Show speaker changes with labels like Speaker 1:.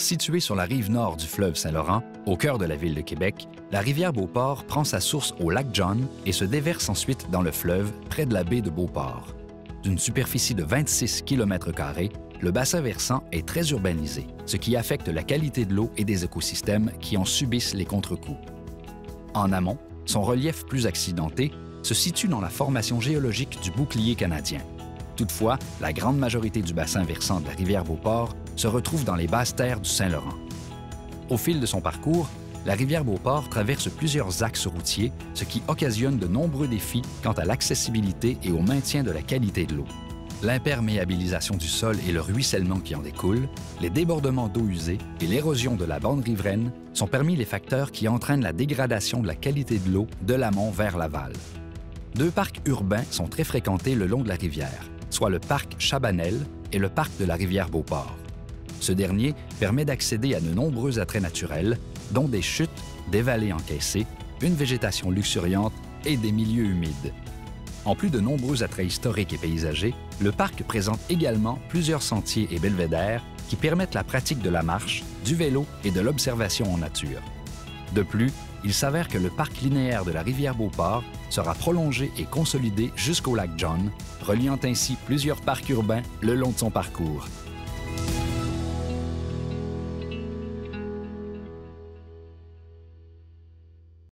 Speaker 1: Située sur la rive nord du fleuve Saint-Laurent, au cœur de la ville de Québec, la rivière Beauport prend sa source au lac John et se déverse ensuite dans le fleuve près de la baie de Beauport. D'une superficie de 26 km, le bassin versant est très urbanisé, ce qui affecte la qualité de l'eau et des écosystèmes qui en subissent les contre-coups. En amont, son relief plus accidenté se situe dans la formation géologique du bouclier canadien. Toutefois, la grande majorité du bassin versant de la rivière Beauport se retrouve dans les basses terres du Saint-Laurent. Au fil de son parcours, la rivière Beauport traverse plusieurs axes routiers, ce qui occasionne de nombreux défis quant à l'accessibilité et au maintien de la qualité de l'eau. L'imperméabilisation du sol et le ruissellement qui en découle, les débordements d'eau usée et l'érosion de la bande riveraine sont parmi les facteurs qui entraînent la dégradation de la qualité de l'eau de l'amont vers l'aval. Deux parcs urbains sont très fréquentés le long de la rivière, soit le parc Chabanel et le parc de la rivière Beauport. Ce dernier permet d'accéder à de nombreux attraits naturels, dont des chutes, des vallées encaissées, une végétation luxuriante et des milieux humides. En plus de nombreux attraits historiques et paysagers, le parc présente également plusieurs sentiers et belvédères qui permettent la pratique de la marche, du vélo et de l'observation en nature. De plus, il s'avère que le parc linéaire de la rivière Beauport sera prolongé et consolidé jusqu'au lac John, reliant ainsi plusieurs parcs urbains le long de son parcours.